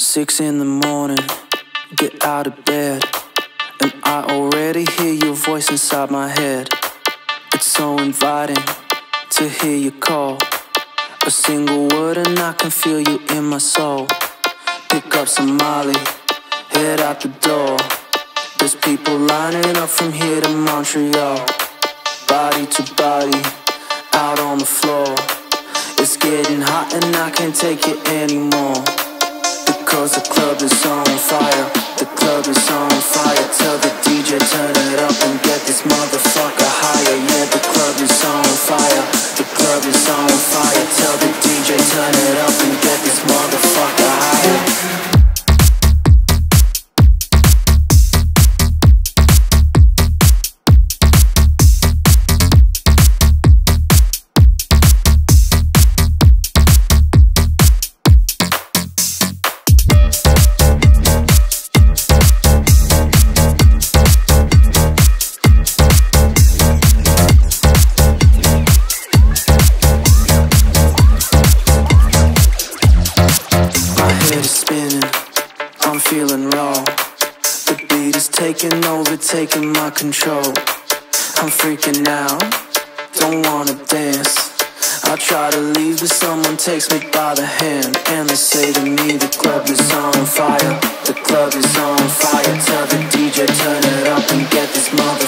Six in the morning, get out of bed. And I already hear your voice inside my head. It's so inviting to hear you call. A single word, and I can feel you in my soul. Pick up some Molly, head out the door. There's people lining up from here to Montreal. Body to body, out on the floor. It's getting hot, and I can't take it anymore. Cause the club is on fire. The club is on fire feeling raw. The beat is taking over, taking my control. I'm freaking out, don't wanna dance. I try to leave, but someone takes me by the hand. And they say to me, the club is on fire. The club is on fire. Tell the DJ, turn it up and get this motherfucker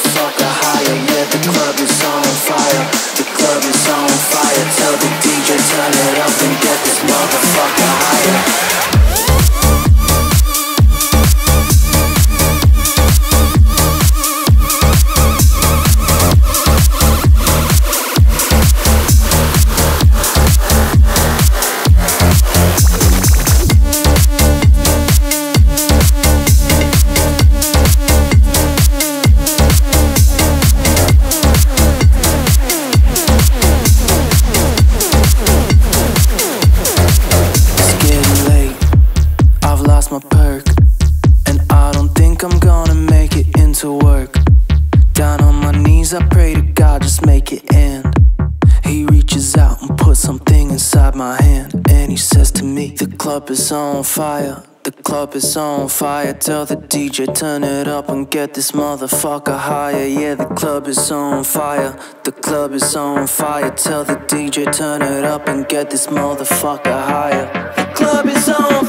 into work. Down on my knees, I pray to God, just make it end. He reaches out and puts something inside my hand. And he says to me, The club is on fire. The club is on fire. Tell the DJ, turn it up and get this motherfucker higher. Yeah, the club is on fire. The club is on fire. Tell the DJ, turn it up and get this motherfucker higher. The club is on